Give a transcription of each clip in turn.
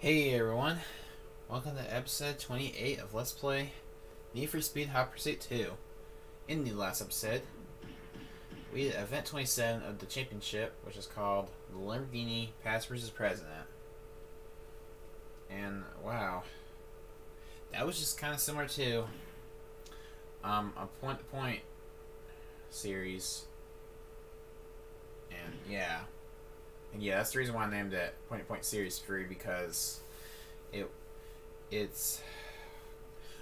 Hey everyone, welcome to episode 28 of Let's Play Need for Speed Hot Pursuit 2. In the last episode, we did event 27 of the championship, which is called the Lamborghini Past vs. President. And wow, that was just kind of similar to um, a point-to-point -point series. And yeah. And yeah, that's the reason why I named it Point to Point Series 3 because it it's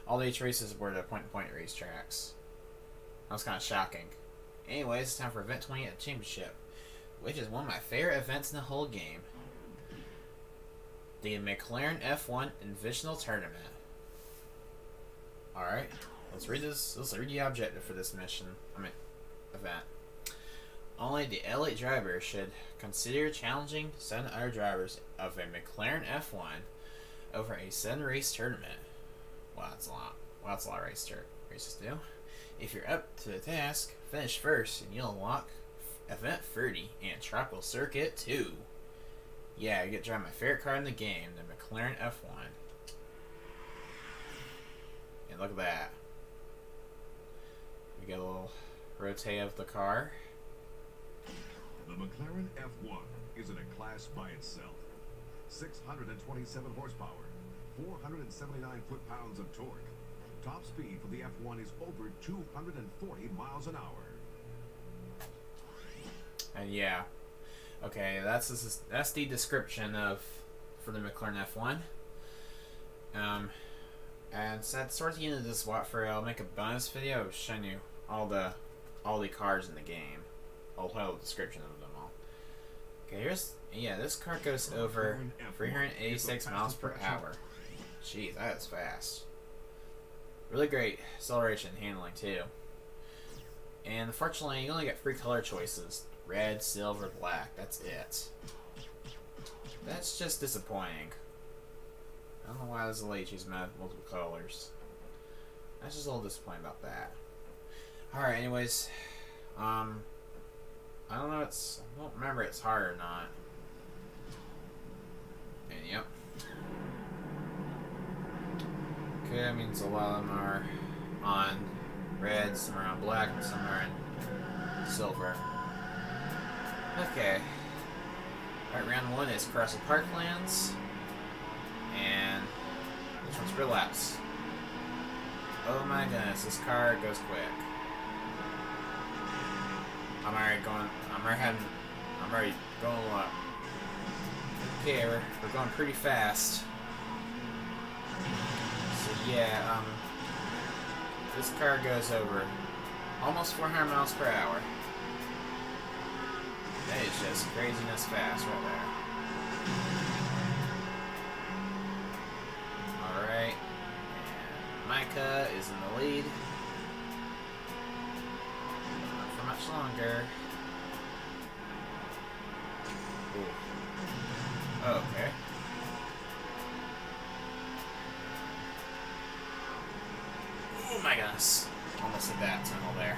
all the H races were the point to point racetracks. That was kind of shocking. Anyways, it's time for Event 20 at the Championship, which is one of my favorite events in the whole game. The McLaren F1 Invitational Tournament. Alright, let's read this. Let's read the objective for this mission. I mean, event. Only the elite driver should consider challenging seven other drivers of a McLaren F1 over a seven race tournament. Wow, that's a lot. Wow, that's a lot of race races to do. If you're up to the task, finish first and you'll unlock Event 30 and Tropical Circuit 2. Yeah, I get to drive my favorite car in the game, the McLaren F1. And look at that. We get a little rotate of the car. The McLaren F1 is in a class by itself. 627 horsepower, 479 foot-pounds of torque. Top speed for the F1 is over 240 miles an hour. And yeah, okay, that's that's the description of for the McLaren F1. Um, and so that's towards the end of this for I'll make a bonus video showing you all the all the cars in the game. I'll the description of. Okay, here's yeah, this car goes over 386 miles per hour. Jeez, that is fast. Really great acceleration and handling too. And unfortunately, you only get three color choices: red, silver, black. That's it. That's just disappointing. I don't know why a lady choose multiple colors. That's just a little disappointing about that. Alright, anyways. Um, I don't know. It's I don't remember it's hard or not. And yep. Okay, that means a lot of them are on red, some are on black, and some are in silver. Okay. Alright, round one is crossing parklands. And this one's laps. Oh my goodness, this car goes quick. I'm already going. I'm already. I'm already going up. Okay, we're, we're going pretty fast. So yeah, um, this car goes over almost 400 miles per hour. That is just craziness fast right there. Alright. Micah is in the lead. Longer. Oh, okay. Oh my goodness. Almost hit that tunnel there.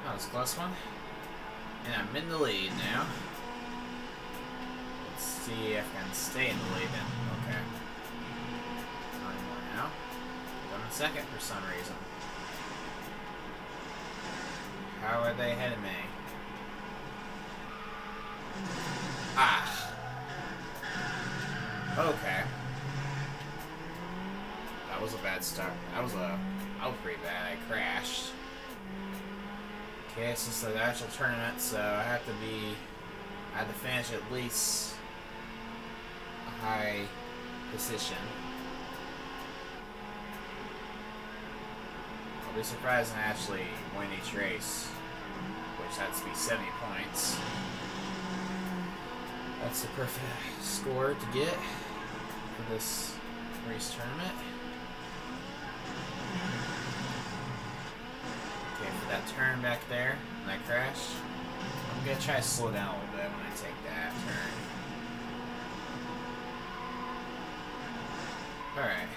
Oh, that was a close one. And I'm in the lead now. Let's see if I can stay in the lead then. Okay. Not anymore now. I'm in second for some reason. How are they ahead of me? Ah. Okay. That was a bad start. That was a... That was pretty bad. I crashed. Okay, this is the actual tournament, so I have to be... I have to finish at least a high position. I'll be surprised and actually win each race, which has to be 70 points. That's the perfect score to get for this race tournament. Okay, for that turn back there, and that crash, I'm gonna try to slow down a little bit when I take that turn. Alright.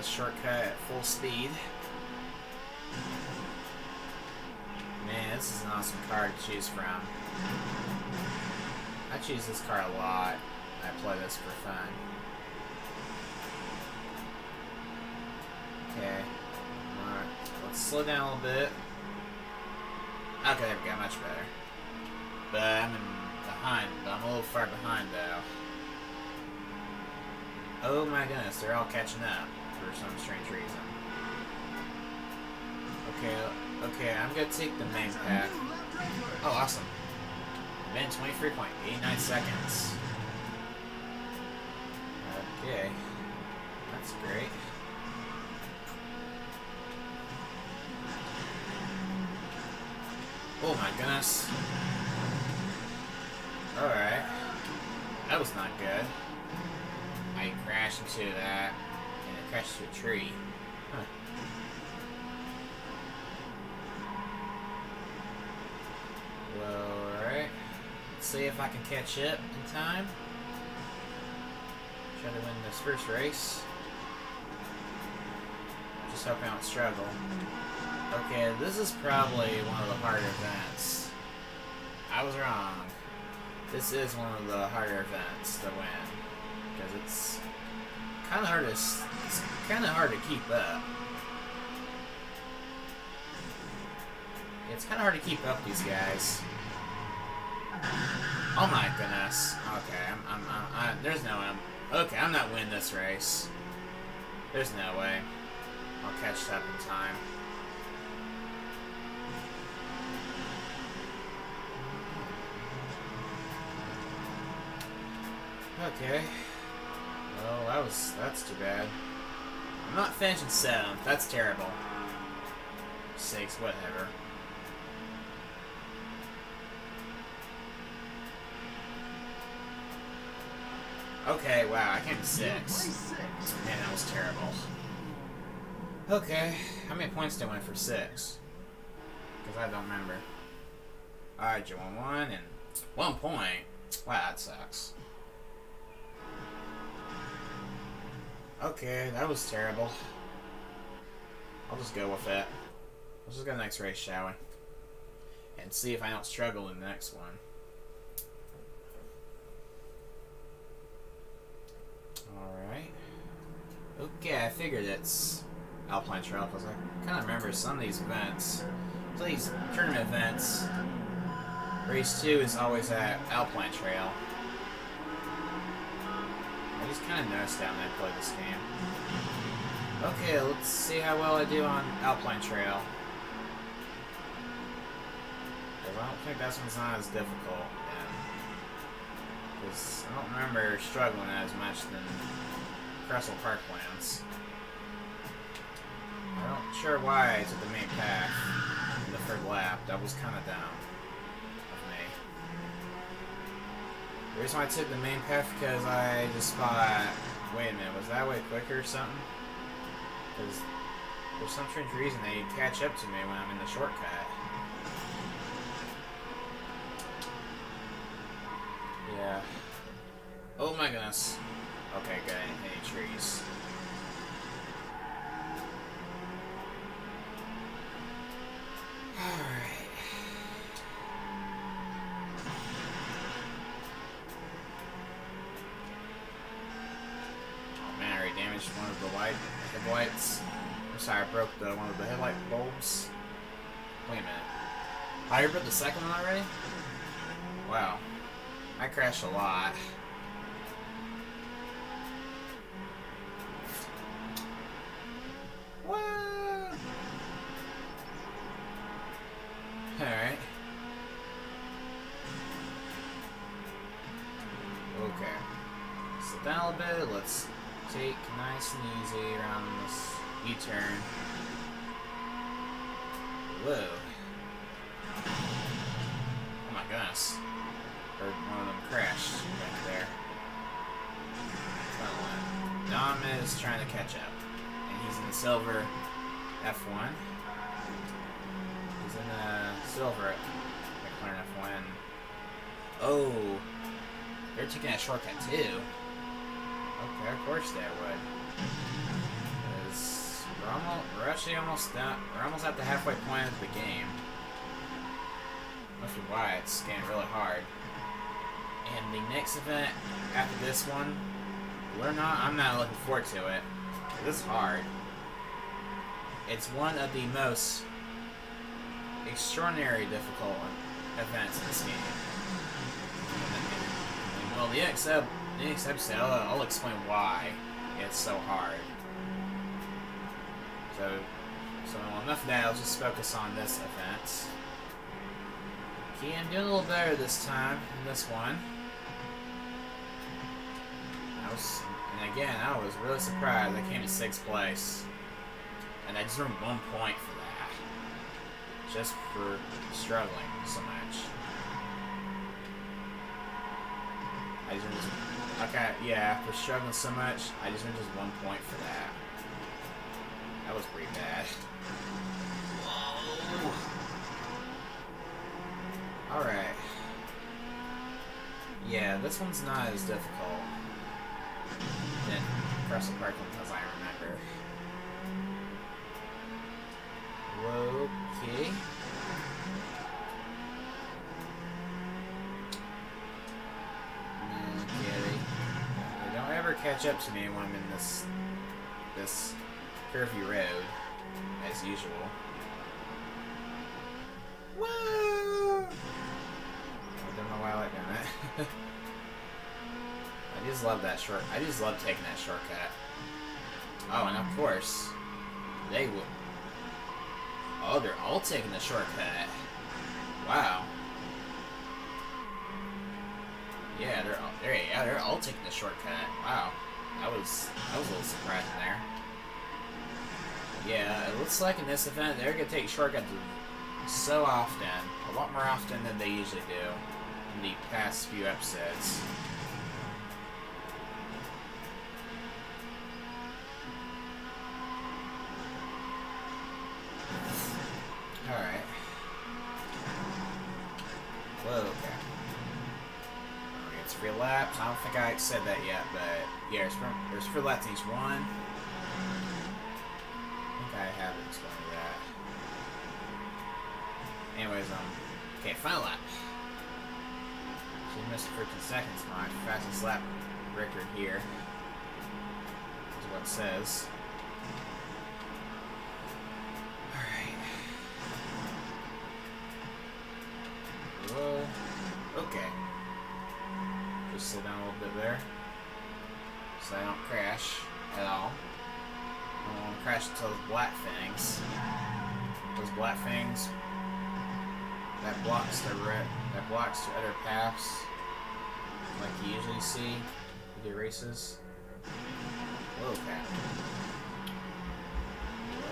this shortcut at full speed. Man, this is an awesome car to choose from. I choose this car a lot. I play this for fun. Okay. Alright, let's slow down a little bit. Okay, there we go, much better. But I'm in behind, I'm a little far behind though. Oh my goodness, they're all catching up for some strange reason. Okay, okay, I'm gonna take the main path. Oh, awesome. Been 23.89 seconds. Okay. That's great. Oh my goodness. Alright. That was not good. I crashed into that, and it crashed into a tree. Huh. Well, alright. Let's see if I can catch up in time. Try to win this first race. Just hoping I don't struggle. Okay, this is probably one of the harder events. I was wrong. This is one of the harder events to win. Because it's kind of hard to, it's kind of hard to keep up. It's kind of hard to keep up these guys. Oh my goodness. Okay, I'm, I'm, I'm I, there's no way I'm, okay, I'm not winning this race. There's no way. I'll catch up in time. Okay. Well, that was, that's too bad. I'm not finishing seventh. That's terrible. Six, whatever. Okay, wow, I came to six. Man, that was terrible. Okay, how many points did I win for six? Because I don't remember. Alright, you won one and one point. Wow, that sucks. Okay, that was terrible. I'll just go with it. Let's just go to the next race, shall we? And see if I don't struggle in the next one. Alright. Okay, I figured it's Alpine Trail because I kind of remember some of these events. Of these tournament events. Race 2 is always at Alpine Trail. I just kind of noticed that when I played this game. Okay, let's see how well I do on Alpine Trail. Because I don't think that one's not as difficult. Because I don't remember struggling as much than Parklands. I'm not sure why I took the main path in the third lap. That was kind of dumb of me. The reason why I took the main path because I just thought, wait a minute, was that way quicker or something? Because for some strange reason they catch up to me when I'm in the shortcut. Yeah. Oh my goodness. Okay, good. Any trees. Alright. Oh man, I already damaged one of the light headlights. I'm sorry, I broke the one of the headlight bulbs. Wait a minute. I already broke the second one already? Wow. I crash a lot. Whoa. Oh my goodness. Heard one of them crash back there. Dom is trying to catch up. And he's in the silver F1. He's in uh, the silver McLaren F1. Oh, they're taking a shortcut too. Okay, of course they would. We're actually almost done. We're almost at the halfway point of the game. Must be why it's getting really hard. And the next event after this one, we're not. I'm not looking forward to it. This is hard. It's one of the most extraordinary difficult events in this game. Well, the next, ep the next episode, I'll, I'll explain why it's so hard. So, so enough of that, I'll just focus on this event. Okay, I'm doing a little better this time in this one. I was, and again, I was really surprised. I came in sixth place. And I just earned one point for that. Just for struggling so much. I just okay, yeah, for struggling so much, I just earned just one point for that. That was pretty bad. Alright. Yeah, this one's not as difficult than Coastal Parkland as I remember. Okay. Okay. They don't ever catch up to me when I'm in this this curvy road, as usual. Woo! I don't know why I like doing it. I just love that short. I just love taking that shortcut. Oh, and of course, they will. Oh, they're all taking the shortcut. Wow. Yeah, they're all, they're yeah they're all taking the shortcut. Wow, that was that was a little surprising there. Yeah, it looks like in this event they're gonna take shortcuts so often, a lot more often than they usually do in the past few episodes. Alright. Okay. It's free laps. I don't think I said that yet, but yeah, there's, free laps each one. Have explained that. Anyways, um, okay, final lap. She missed 15 seconds, my fastest lap record here. Is what it says. Alright. Okay. Just slow down a little bit there. So I don't crash at all. I don't want to crash into those black things. Those black things that blocks the red that blocks the other paths like you usually see with the races. Whoa, okay.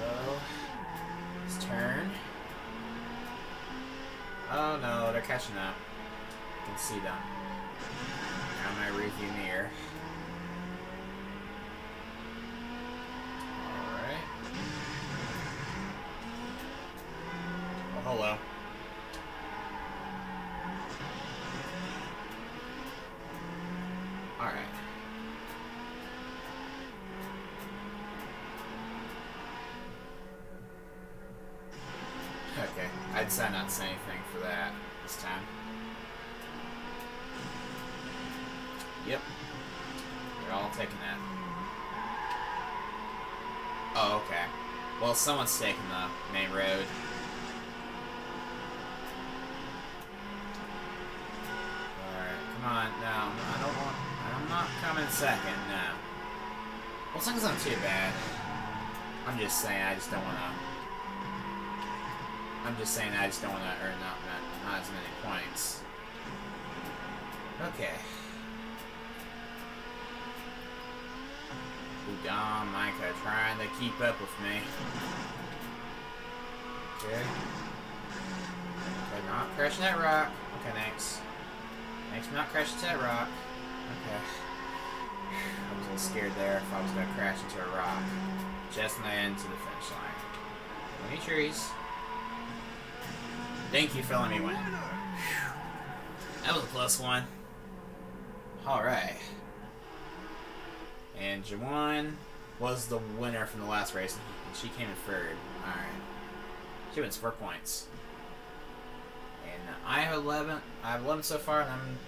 Whoa. Let's turn. Oh no, they're catching up. I can see them. Now my review mirror. Alright. Oh, hello. Alright. Okay, I decided not to say anything for that this time. Yep. They're all taking that. Oh, okay. Well, someone's taking the main road. Alright, come on. No, I don't want... I'm not coming second, no. Well, second's not too bad. I'm just saying, I just don't want to... I'm just saying I just don't want to earn not, not, as many points. Okay. Udon, Micah trying to keep up with me. Okay. Okay, not crashing that rock. Okay, thanks. Thanks for not crashing that rock. Okay. I was a little scared there if I was going to crash into a rock. Just land to the finish line. Any trees. Thank you for letting me win. That was a plus one. Alright. And Juwan was the winner from the last race. And she came in third. Alright. She wins four points. And I have 11. I have 11 so far, and I'm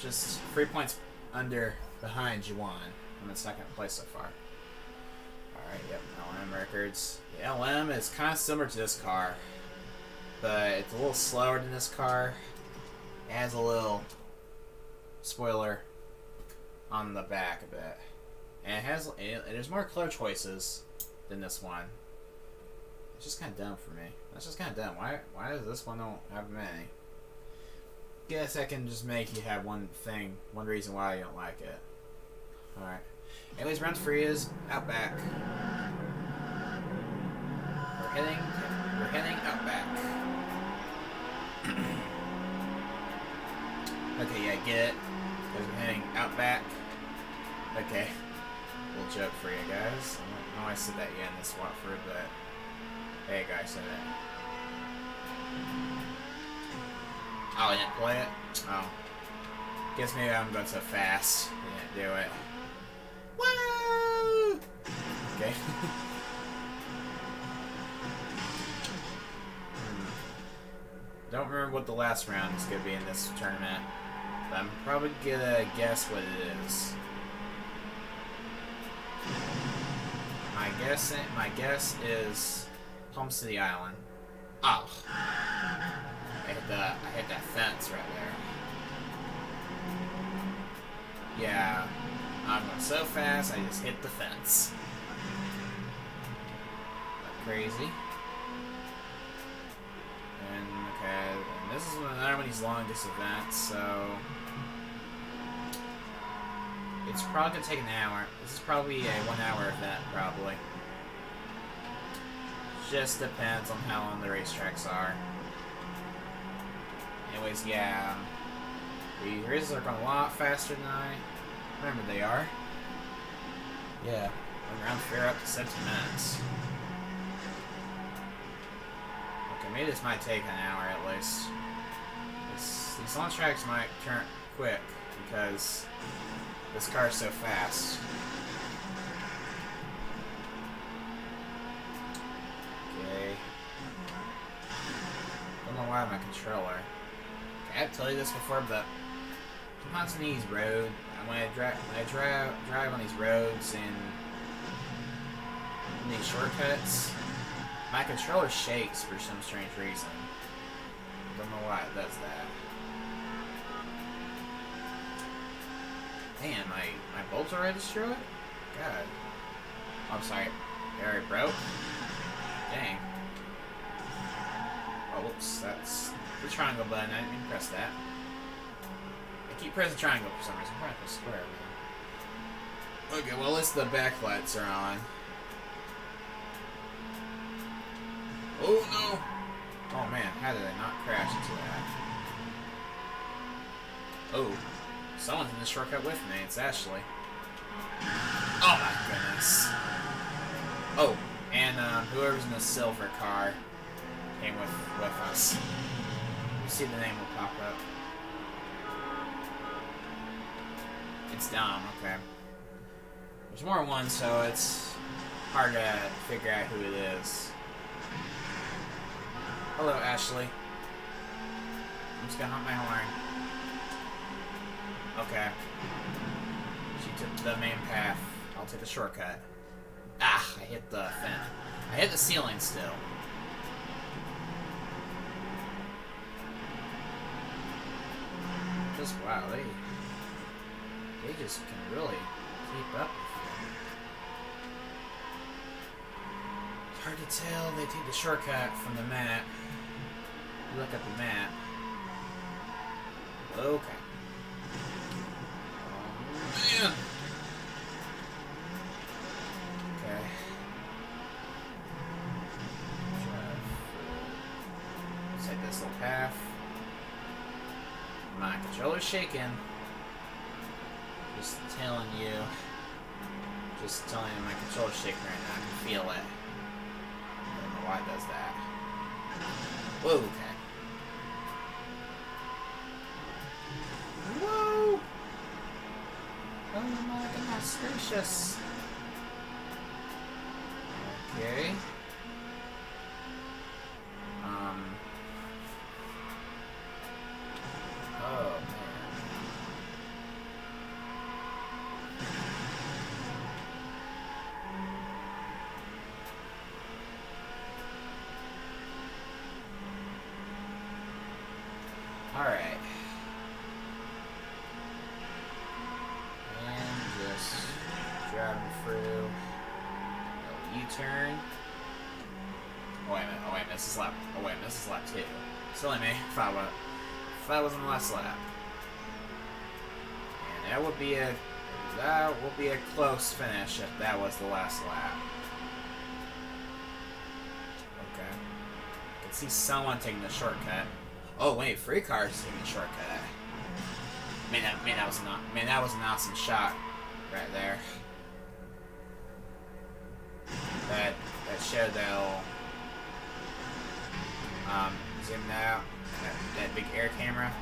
just three points under behind Juwan. I'm in second place so far. Alright, yep, LM records. The LM is kind of similar to this car, but it's a little slower than this car. It has a little spoiler on the back a bit. And it has, it, there's more color choices than this one. It's just kind of dumb for me. That's just kind of dumb. Why, why does this one don't have many? Guess I can just make you have one thing, one reason why you don't like it. Alright. Anyways, round three is Outback. We're heading, we're heading Outback. okay, get it. Because we're heading Outback. Okay. Little joke for you guys. I don't know I said that yet in this Watford, but... Hey, guys, said it. Oh, you didn't play it? Oh. Guess maybe I'm going so fast. Didn't do it. Woo! Okay. Hmm. Don't remember what the last round is going to be in this tournament. I'm probably to guess what it is. My guess, my guess is Palm City Island. Oh. I hit that, I hit that fence right there. Yeah. I'm going so fast, I just hit the fence. Crazy. And, okay, and this is another one of these longest events, so... It's probably to take an hour. This is probably a one-hour event, probably. Just depends on how long the racetracks are. Anyways, yeah. Um, the races are going a lot faster than I remember they are. Yeah. Around fair up to 17 minutes. Okay, maybe this might take an hour at least. This, these launch tracks might turn quick because this car is so fast. Okay. Don't know why my controller. Okay, I've told you this before, but sometimes on these road, when I drive, when I drive, drive on these roads and these shortcuts, my controller shakes for some strange reason. I Don't know why it does that. Man, my, my bolts already destroyed? God. Oh, I'm sorry. They already broke? Dang. Oh, whoops. That's the triangle button. I didn't mean to press that. I keep pressing triangle for some reason. I'm trying to square, man. Okay, well, at least the backlights are on. Oh, no! Oh, man. How did I not crash into that? Oh. Someone's in the shortcut with me. It's Ashley. Oh my goodness. Oh, and um, whoever's in the silver car came with with us. You see the name will pop up. It's Dom. Okay. There's more than one, so it's hard to figure out who it is. Hello, Ashley. I'm just gonna hump my horn. Okay. She took the main path. I'll take the shortcut. Ah, I hit the fence. I hit the ceiling still. Just wow, they they just can really keep up. It's hard to tell. They take the shortcut from the map. You look at the map. Okay. Man. Okay. Let's take this little path. My shaking. Just telling you. Just telling you my controller's shaking right now. I can feel it. I don't know why it does that. Whoa! Silly me, if I, was, if I was in the last lap. And that would be a, that would be a close finish if that was the last lap. Okay. I can see someone taking the shortcut. Oh wait, free cars taking the shortcut. Man, that, man, that was not, man, that was an awesome shot right there. That that showed that um, zoom out. That, that big air camera.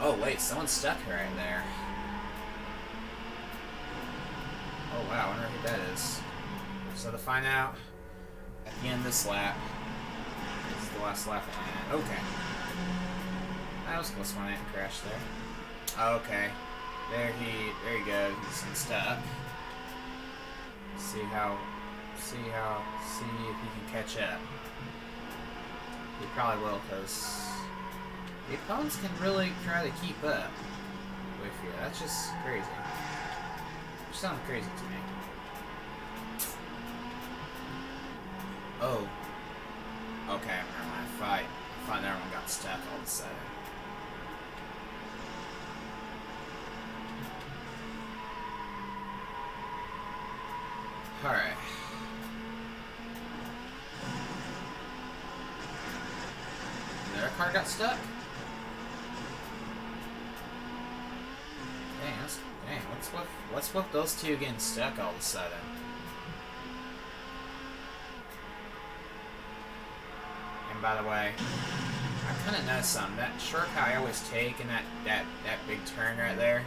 Oh wait, someone's stuck right there. Oh wow, I wonder who that is. So to find out at the end of this lap, this is the last lap, okay. That was close one, I didn't crash there. Okay. There he, there he goes, he's stuck. See how, see how, see if he can catch up. He probably will, because the opponents can really try to keep up with you. That's just crazy. You sound crazy to me. Oh. Those two getting stuck all of a sudden? And by the way, I kind of noticed something. That shortcut I always take in that, that, that big turn right there,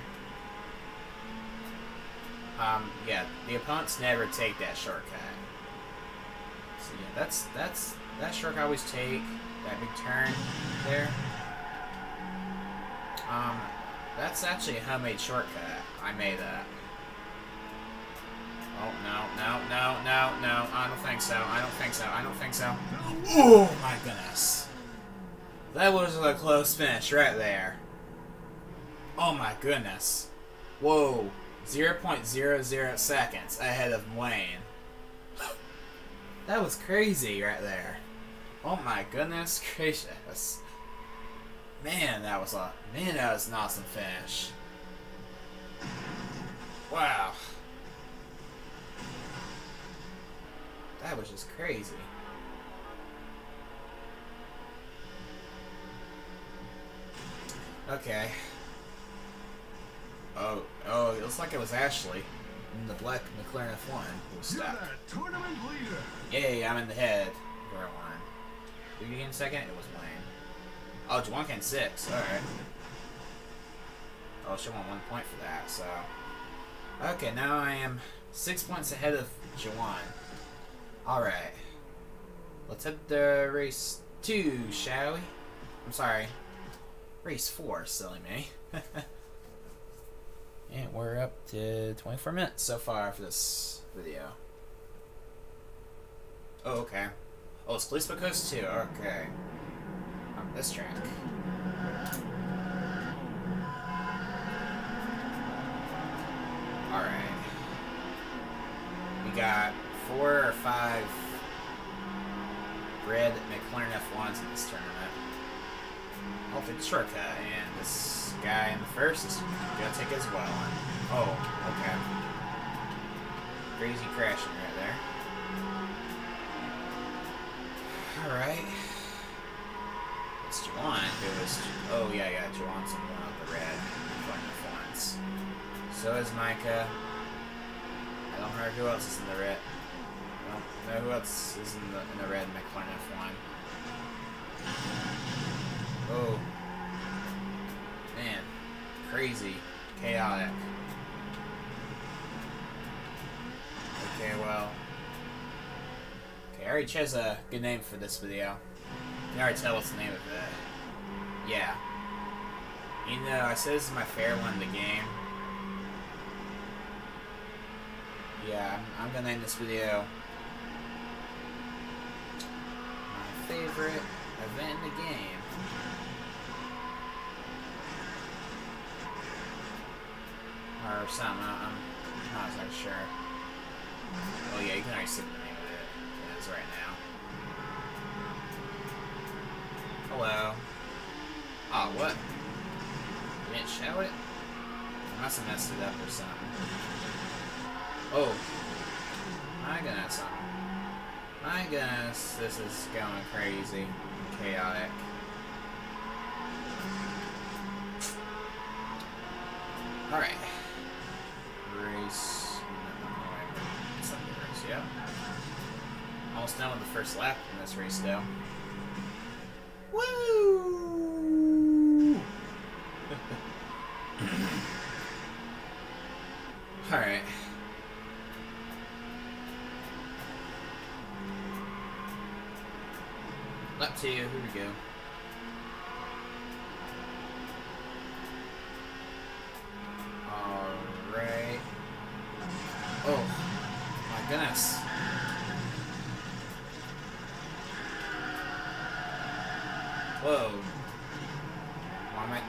um, yeah, the opponents never take that shortcut. So yeah, that's that's that shortcut I always take. That big turn there. Um, that's actually a homemade shortcut. I made that. Oh no no no no no! I don't think so. I don't think so. I don't think so. Oh my goodness! That was a close finish right there. Oh my goodness! Whoa! 0.00 seconds ahead of Wayne. That was crazy right there. Oh my goodness gracious. Man, that was a man that was an awesome finish. Wow. That was just crazy. Okay. Oh, oh, it looks like it was Ashley in the black McLaren F1 who was stuck. tournament leader. Yay, I'm in the head. Where one. Who you get in second? It was Wayne. Oh, Juwan came six. Alright. Oh, she won one point for that, so. Okay, now I am six points ahead of Juwan. Alright. Let's head to race two, shall we? I'm sorry. Race four, silly me. and we're up to 24 minutes so far for this video. Oh, okay. Oh, it's Calypso Coast 2. Okay. On this track. Alright. We got four or five red McLaren F1s in this tournament. I'll take the shortcut, and this guy in the first is gonna take as well. Oh, okay. Crazy crashing right there. Alright. It's Juwan who is. Oh, yeah, yeah, Juwan's in one of the red McLaren F1s. So is Micah. I don't know who else is in the red. Who else is in the, in the red McLaren F1. Oh. Man. Crazy. Chaotic. Okay, well. Okay, I already chose a good name for this video. You already tell what's the name of it. Yeah. You know, I said this is my favorite one in the game. Yeah, I'm, I'm gonna name this video favorite event in the game. Or something, I'm not sure. Oh yeah, you can already see the name of it, it is right now. Hello. Oh, what? Didn't show it? I must have messed it up or something. Oh. I got something. My goodness, this is going crazy. Chaotic. Alright. Race. Race, yeah. Almost done with the first lap in this race, though. Woo! Alright. Lap two, here we go. Alright. Oh, my goodness. Whoa. Why am I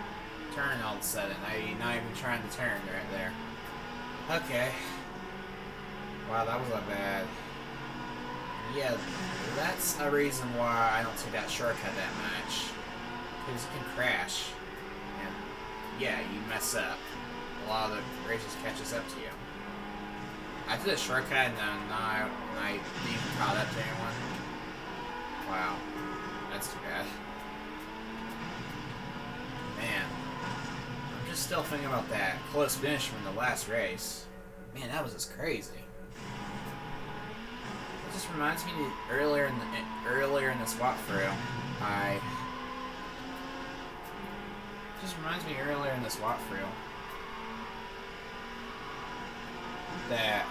turning all of a sudden? I'm not even trying to turn right there. Okay. Wow, that was a bad. Yeah, that's a reason why I don't take that shortcut that much. Because you can crash. And yeah, you mess up. A lot of the races catches up to you. I did a shortcut and then I, I didn't even caught up to anyone. Wow. That's too bad. Man. I'm just still thinking about that close finish from the last race. Man, that was just crazy. Just reminds me earlier in the earlier in this walkthrough, I just reminds me earlier in this walkthrough that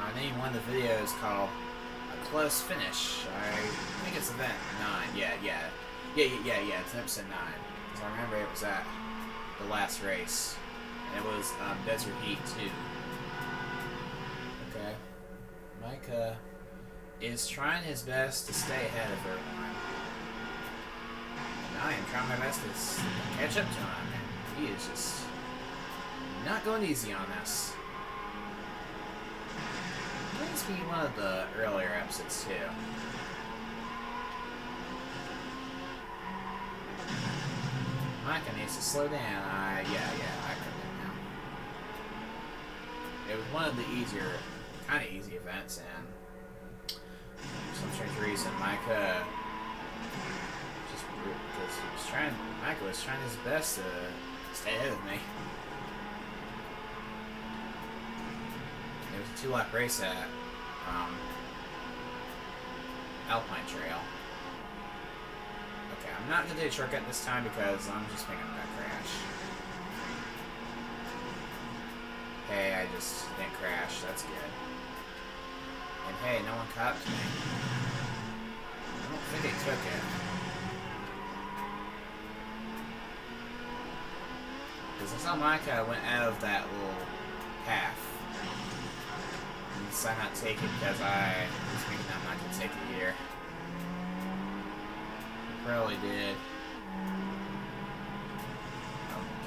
I named one of the videos called A Close Finish. I think it's event 9. Yeah, yeah. Yeah, yeah, yeah, yeah. It's episode 9. Because I remember it was at the last race. It was um, Desert Heat 2. Okay. Micah is trying his best to stay ahead of everyone. And I am trying my best to catch up to him. And he is just not going easy on us. Reminds me one of the earlier episodes too. Micah needs to slow down. I yeah yeah I that now. It was one of the easier, kind of easy events, and some reason Micah just was trying. Micah was trying his best to stay ahead of me. It was a two lap race at um, Alpine Trail. Okay, I'm not gonna do a shortcut this time because I'm just thinking I'm gonna crash. Hey, I just didn't crash. That's good. And hey, no one caught me. I think they took it. Because it's not like I went out of that little path. And decided not to take it because I was thinking I'm not going to take it here. He probably did.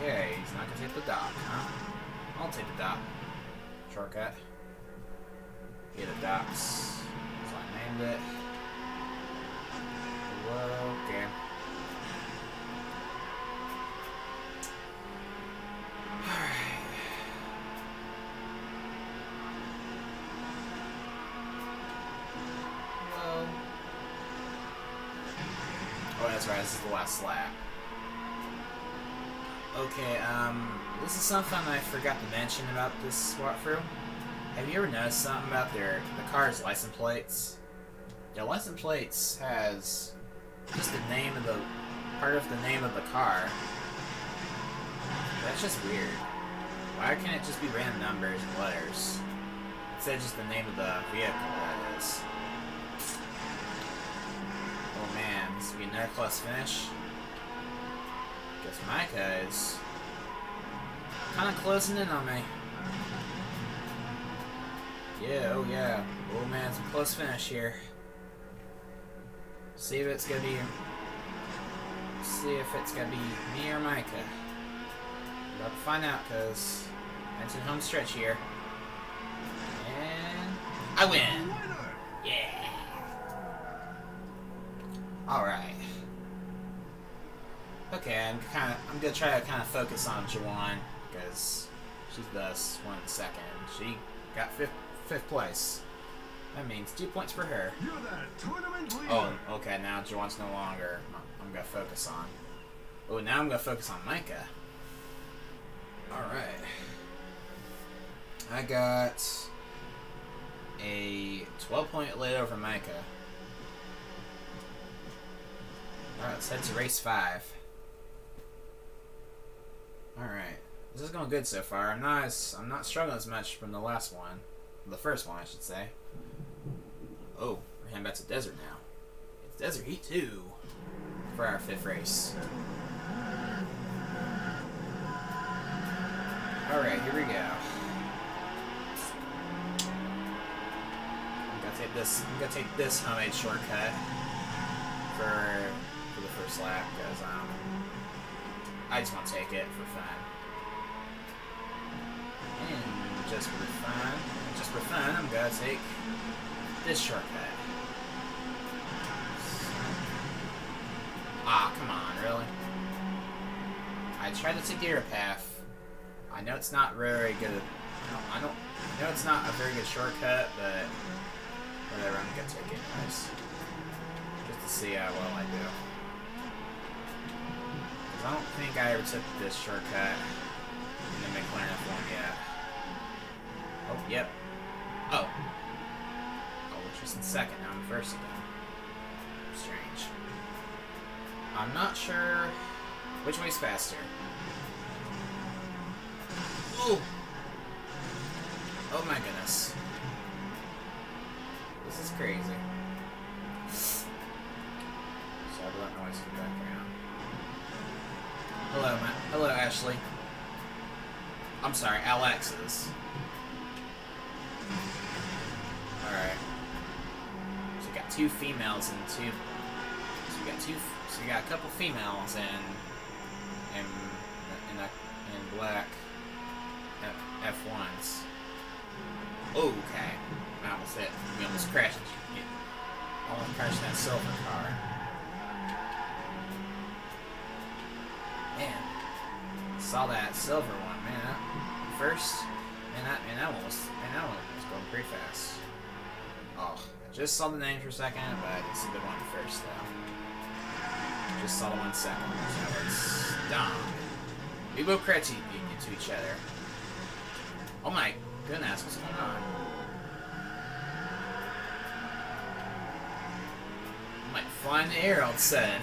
Okay, he's not going to take the dock, huh? I'll take the dock. Shortcut. Get the docks. I named it. Alright. Whoa. Oh, that's right. This is the last lap. Okay, um, this is something I forgot to mention about this walkthrough. Have you ever noticed something about their the car's license plates? Their license plates has just the name of the part of the name of the car. That's just weird. Why can't it just be random numbers and letters? Instead of just the name of the vehicle that is. Oh man, this would be another close finish. Guess Micah is kind of closing in on me. Yeah, oh yeah. Oh man, it's a close finish here. See if it's gonna be. See if it's gonna be me or Micah. About to find out, cause the home stretch here. And I win. Yeah. All right. Okay, I'm kind of I'm gonna try to kind of focus on Juwan because she's thus one second. She got fifth fifth place. That means two points for her. You're the tournament leader! Oh, okay. Now Juwan's no longer. I'm gonna focus on. Oh, now I'm gonna focus on Micah. All right. I got a 12 point lead over Micah. All right, let's head to race five. All right, this is going good so far. I'm not as, I'm not struggling as much from the last one, the first one, I should say. Oh, back to desert now. It's Desert Heat too for our fifth race. Alright, here we go. I'm gonna take this I'm gonna take this homemade shortcut for for the first lap because um I just want to take it for fun. And just for fun, just for fun, I'm gonna take this shortcut. Ah, come on, really? I tried to take the path. I know it's not very good. I don't, I know it's not a very good shortcut, but whatever. I'm gonna take it anyways, just to see how well I do. I don't think I ever took this shortcut in the McLaren F1 yet. Oh, yep. Oh. Oh, which was second. Now I'm first again. Strange. I'm not sure which way's faster. Ooh. Oh my goodness. This is crazy. Sorry about that noise in the background. Hello, Ma- hello, Ashley. I'm sorry, Alexis. Alright. So we got two females and two. So you got two. So you got a couple females and in in a, in black F ones. Okay, I almost hit. We almost crashed. Almost crashed that silver car. Man, saw that silver one, man. That, first, man, that man, that one was, that one was going pretty fast. Oh, just saw the name for a second, but I didn't see the one first though. Just saw the one second. So it's dumb. We both crashed into each other. Oh my goodness, what's going on? I might fly in the air all sudden.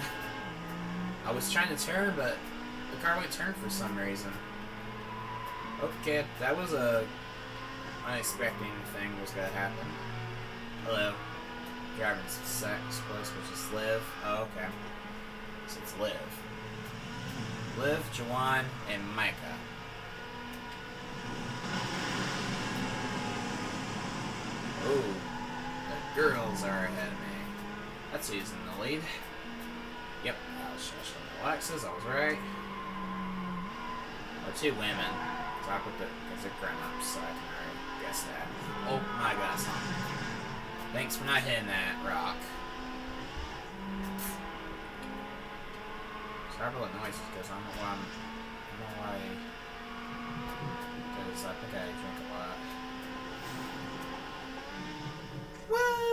I was trying to turn, but the car wouldn't turn for some reason. Okay, that was a unexpected thing was gonna happen. Hello. Driving sex place, which is Liv. Oh, okay. So it's Liv. Liv, Juwan, and Micah. Oh, the girls are ahead of me. That's who's in the lead. Yep, I was and Alexis, I was right. Or two women. I put the, because they're grown so I can already guess that. Oh my gosh. Thanks for not hitting that rock. Sorry about the noises, because I don't know why I'm, I don't know why, because I think I drink a lot. Woo!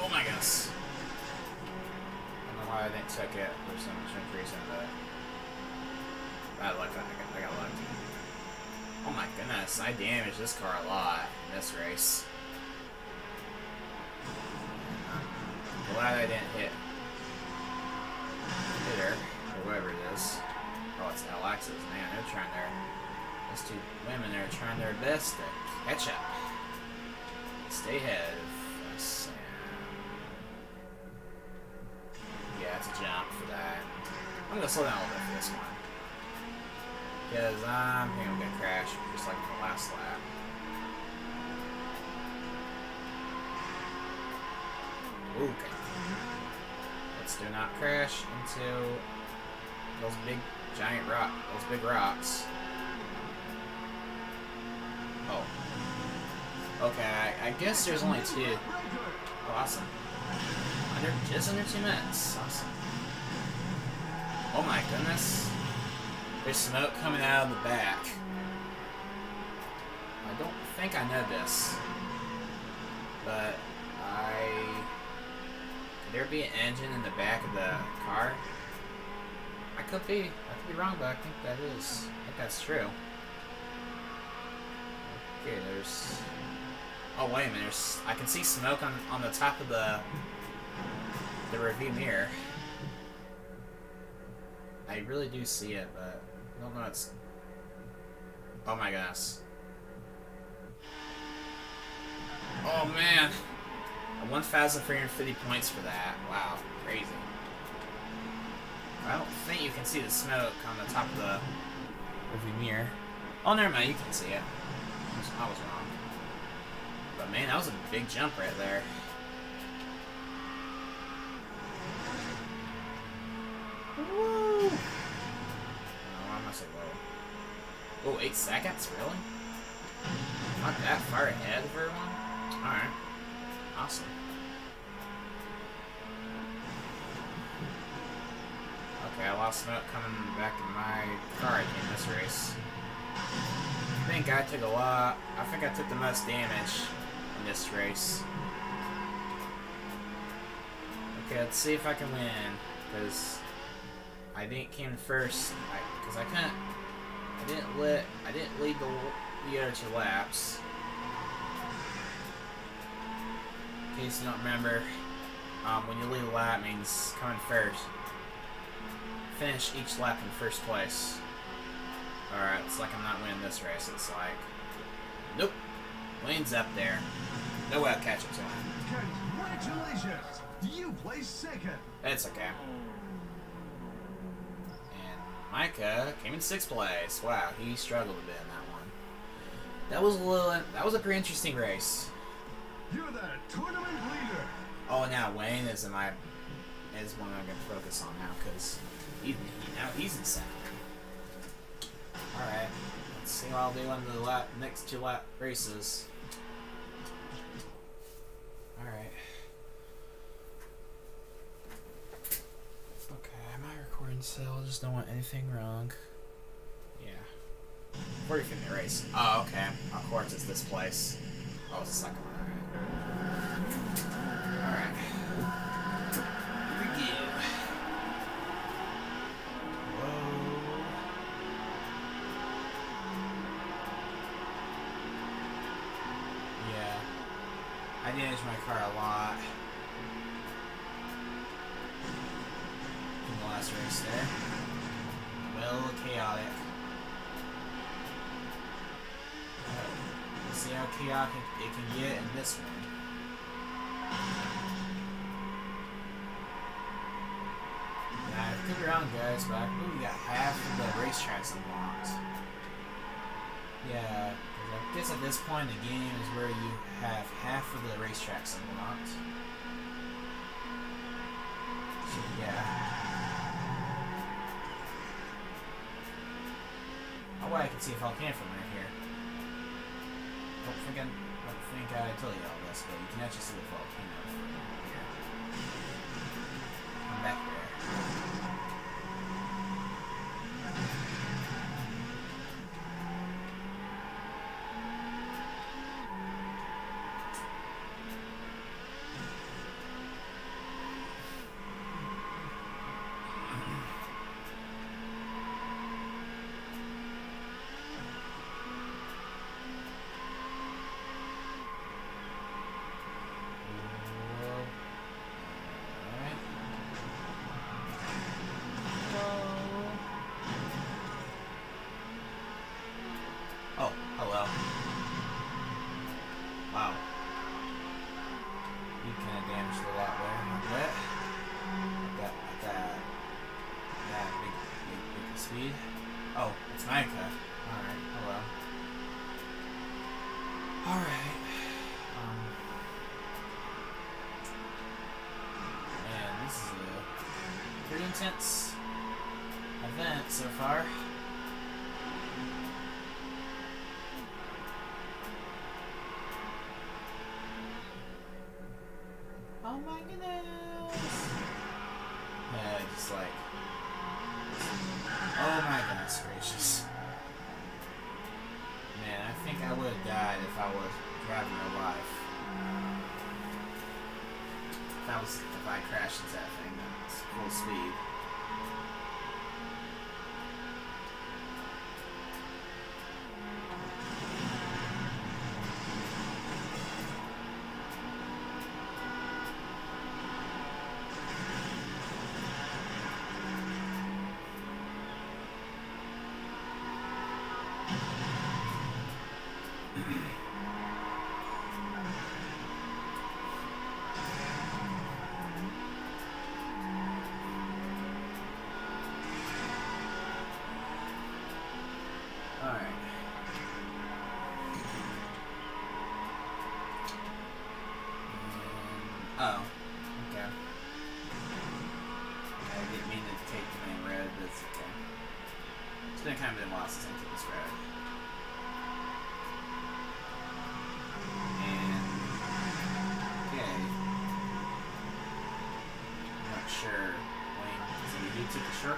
Oh my gosh. I don't know why I didn't check it for some strange reason, but I luck. I got, I got lucky. Oh my goodness, I damaged this car a lot in this race. Glad I didn't hit hit her, or whoever it is. Oh, it's Alexis. Man, they're trying their those two women are trying their best to catch up. Stay ahead Gonna slow down a little bit for this one. Because I'm I'm gonna crash just like the last lap. Okay. Let's do not crash into those big giant rock those big rocks. Oh. Okay, I, I guess there's only two. Oh, awesome. Under just under two minutes. Awesome. Oh my goodness. There's smoke coming out of the back. I don't think I know this. But I could there be an engine in the back of the car? I could be. I could be wrong, but I think that is. I think that's true. Okay, there's Oh wait a minute, there's, I can see smoke on, on the top of the the review mirror. I really do see it, but I don't know it's Oh my gosh. Oh man. 1,350 points for that. Wow, crazy. I don't think you can see the smoke on the top of the review mirror. Oh, never mind, you can see it. I was wrong. But man, that was a big jump right there. Woo! Oh, eight seconds? Really? Not that far ahead of everyone? Alright. Awesome. Okay, I lost smoke coming back in my car in this race. I think I took a lot. I think I took the most damage in this race. Okay, let's see if I can win. Because I didn't came first. Because I, I couldn't. I didn't let. I didn't lead the the other two laps. In case you don't remember, um, when you lead a lap means coming first. Finish each lap in first place. Alright, it's like I'm not winning this race. It's like, nope. Wayne's up there. No way I'll catch up to him. Congratulations! You placed second. It's okay. Micah came in sixth place. Wow, he struggled a bit in that one. That was a little. That was a pretty interesting race. You're the tournament leader. Oh, now Wayne is in my is one I'm gonna focus on now because he, he now he's in second. All right, let's see what I'll do on the lap, next two lap races. All right. Okay, am I? I just don't want anything wrong. Yeah. 40 minute race. Oh, okay. Of course, it's this place. Oh, it's the second guess at this point in the game is where you have half of the racetracks unlocked. Yeah. Oh, wait, I can see a volcano from right here. Don't think I, think I told you all this, but you can actually see the volcano from here. Come back there. Alright. Oh, hello. Wow. You kind of damaged a lot there, not bad. I got, I speed. Oh, it's Micah. Alright, oh well. Alright. Um, man, this is a pretty intense event so far. Goodness! Yeah, just like. Oh my goodness gracious. Man, I think I would have died if I was driving real life. If that was if I crashed into that thing at full speed.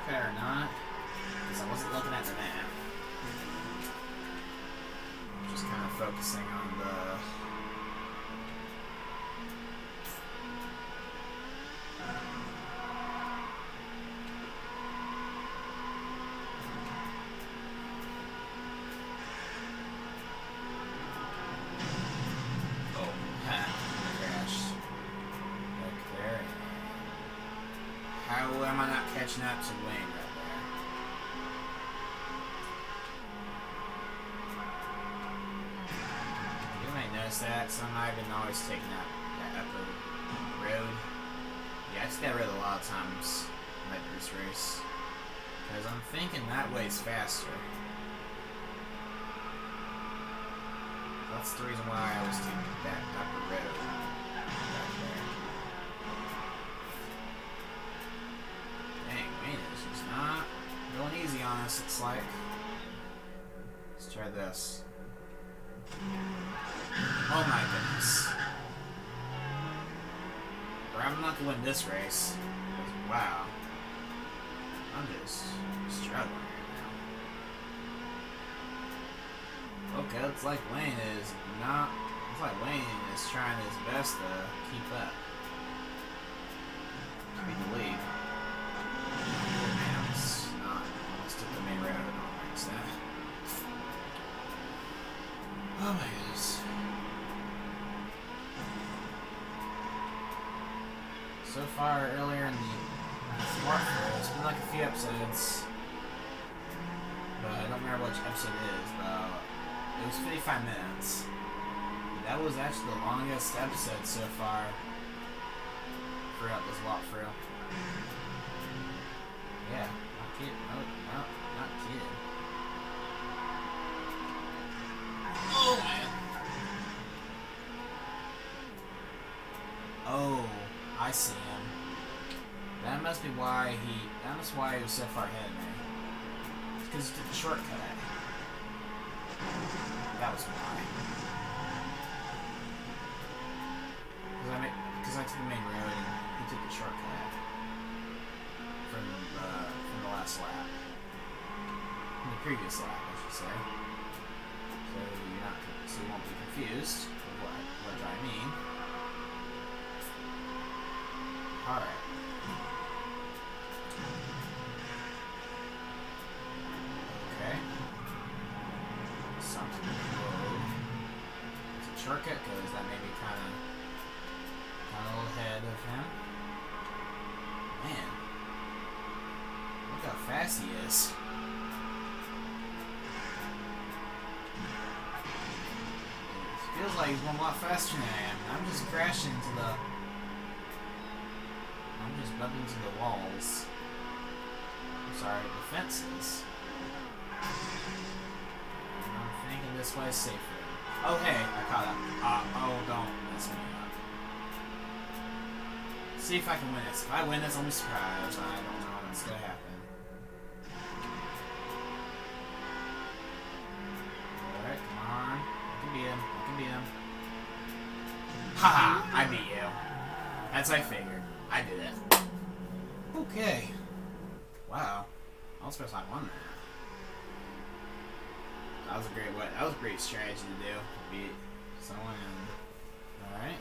Shortcut or not. Because I wasn't looking at the map. Just kind of focusing on not up to Wayne right there? You might notice that some I've been always taking that, that upper road. Yeah, I just got rid of a lot of times in that Bruce race. Because I'm thinking that way's faster. That's the reason why I always taking that easy it's like. Let's try this. Oh my goodness. Or I'm not gonna win this race. Wow. I'm just struggling right now. Okay, it's like Wayne is not. It's like Wayne is trying his best to keep up. To be the lead. 45 minutes. That was actually the longest episode so far throughout this walkthrough. Yeah, not Yeah. no, no, not kidding. Oh man. Oh, I see him. That must be why he. That must why he was so far ahead of me. It's because he did the shortcut. Was. Because I I took the main road and he took the shortcut from the from the last lap. From the previous lap, I should say. So you're not so you won't be confused with what what I mean. Alright. Because that may be kind of kind of ahead of him. Man, look how fast he is. Feels like he's going a lot faster than I am. I'm just crashing into the. I'm just bumping into the walls. I'm sorry, the fences. I'm thinking this way is safer. Oh, hey, I caught up. Uh, oh, don't mess me up. See if I can win this. If I win this, I'll be surprised. I don't know what's gonna happen. Alright, come on. I can beat him. I can beat him. Haha! I beat you. As I figured. I did it. Okay. Wow. I was supposed to won that. That was a great way. That was a great strategy to do. To beat someone. Alright.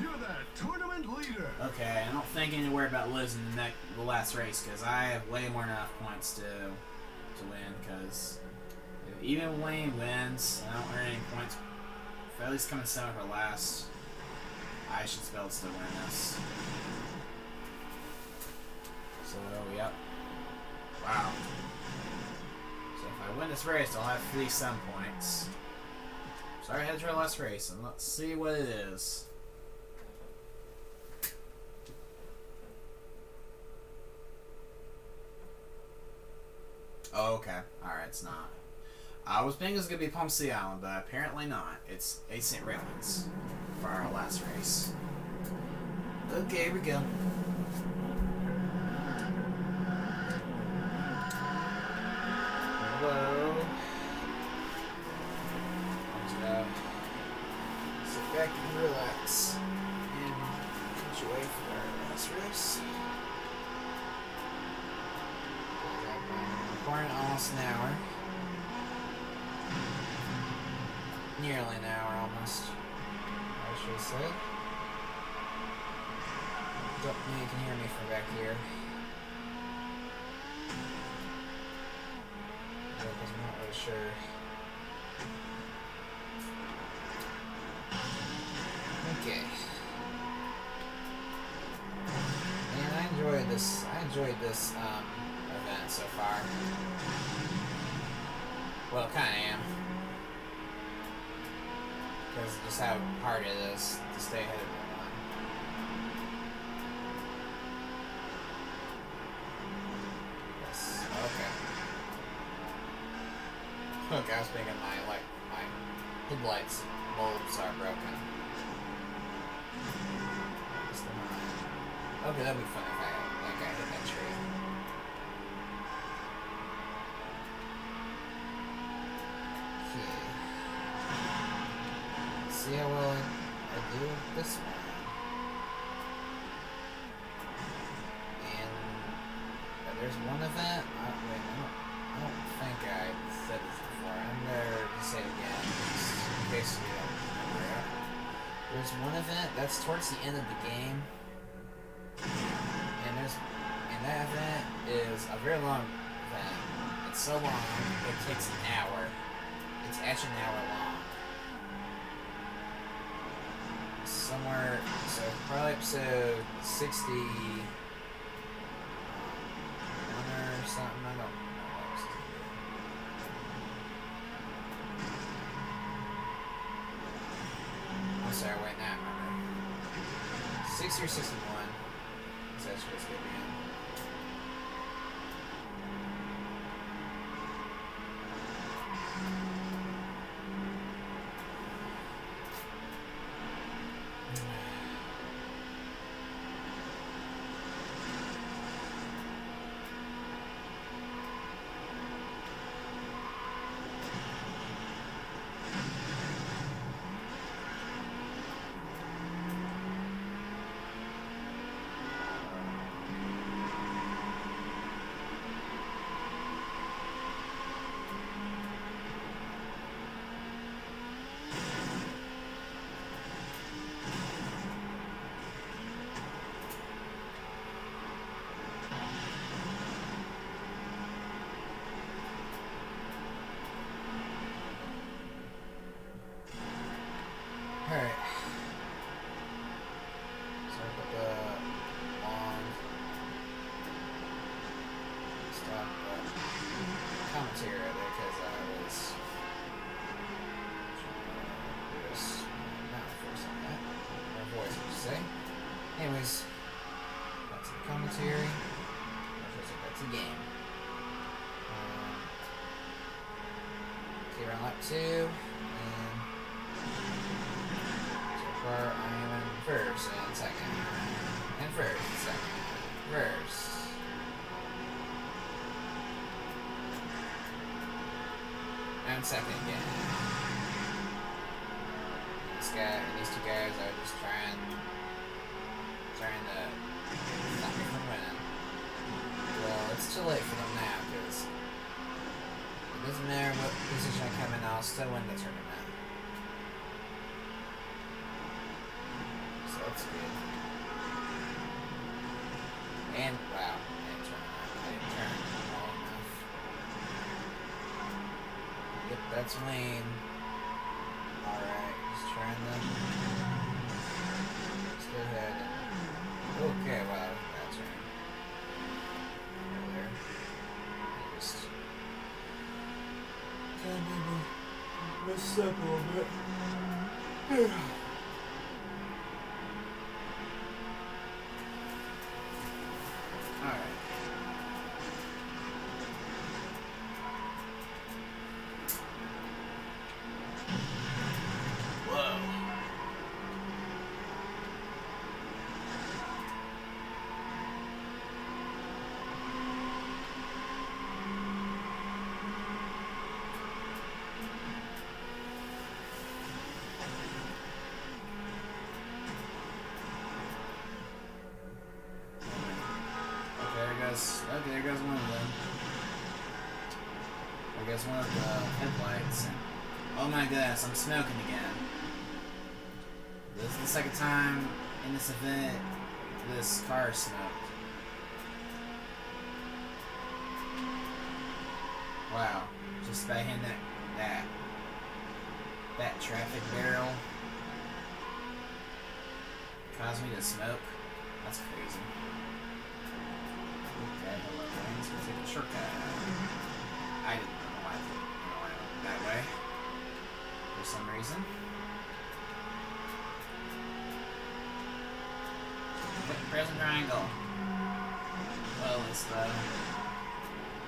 You're the tournament leader. Okay, I don't think anywhere about losing the, next, the last race because I have way more than enough points to to win. Because even when Wayne wins, I don't earn any points. If I at least come in seventh or last, I should able to still win this. So, yep. Wow. So I win this race, I'll have 37 points. Sorry I had to try last race, and let's see what it is. Oh, okay. Alright, it's not. I was thinking it was going to be Palm City Island, but apparently not. It's. St. Raymond's for our last race. Okay, here we go. Hello. Let's go. Sit back and relax. And enjoy for our last race. Recording almost an hour. Nearly an hour almost. I should say. Don't know you can hear me from back here. Because I'm not really sure. Okay. Man, I enjoyed this. I enjoyed this um, event so far. Well, kind of am. Because just how hard it is to stay ahead of towards the end of the game, and there's and that event is a very long event. It's so long it takes an hour. It's actually an hour long. Somewhere, so probably episode sixty on to. 2, and so far I am in first and second, and first and second, first. And second again. This guy, these two guys are just trying, trying to stop me from winning. Well, it's too late for them now, because doesn't matter what position I come in, I'll still win the tournament. One of the headlights. Oh my goodness, I'm smoking again. This is the second time in this event this car smoked. Wow, just by hitting that that that traffic barrel caused me to smoke. That's crazy. Okay, hello, friends. Let's take a shortcut. Mm-hmm. I didn't know why I didn't that way. For some reason. Present triangle. Well, it's the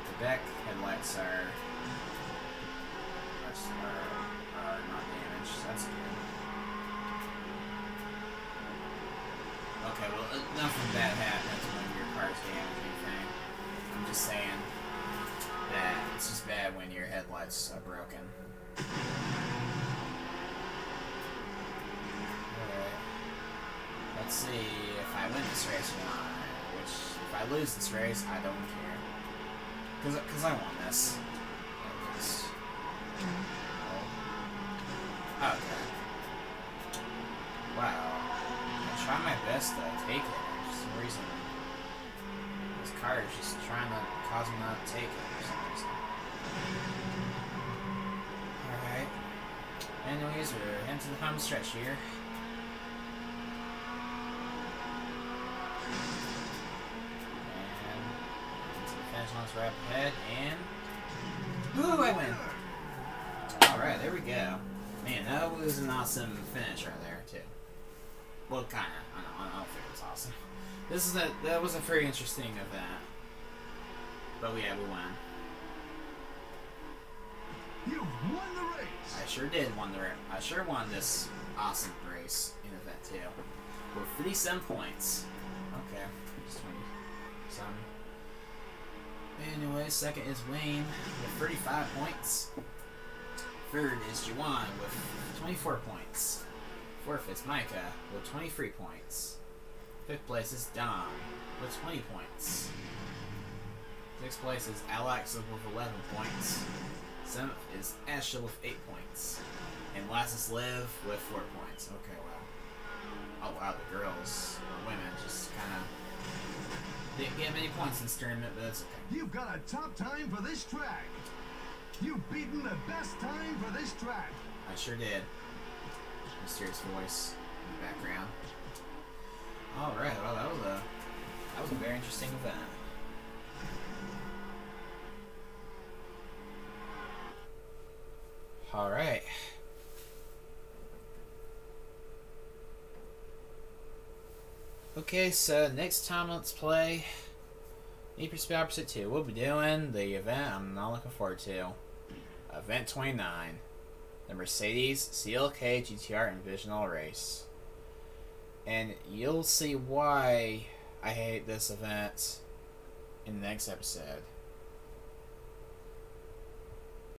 the back headlights are are, are, not damaged. That's good. Okay, well, uh, nothing bad happens when your car's damaged. I'm just saying that it's just bad when your headlights are broken. Alright. Let's see if I win this race or not. Which, if I lose this race, I don't care. Because cause I won this. Least. Oh. Okay. Wow. I try my best to take it. For some reason, this car is just trying to cause me not to take it. Alright. Anyways, we're into the home stretch here. And into the finish right ahead, and... Ooh, I win! Alright, there we go. Man, that was an awesome finish right there, too. Well, kind of. I don't, I don't think it was awesome. This is a that was a very interesting event. But yeah, we won. You've won the race! I sure did won the ra- I sure won this awesome race in event two. With 57 points. Okay. Just 20 some. Anyway, second is Wayne with 35 points. Third is Juwan with 24 points. Fourth is Micah with 23 points. Fifth place is Dom with 20 points. Sixth place is Alex with 11 points. Seventh is Asha with 8 points. And last is Liv with 4 points. Okay, wow. Oh wow, the girls, or women, just kind of didn't get many points in this tournament, but that's okay. You've got a top time for this track! You've beaten the best time for this track! I sure did. Mysterious voice in the background. Alright, well that was a that was a very interesting event. Alright. Okay, so next time let's play Need for Speed Hot Pursuit 2. We'll be doing the event I'm not looking forward to. Event 29. the Mercedes CLK GTR Invitational Race. And you'll see why I hate this event in the next episode.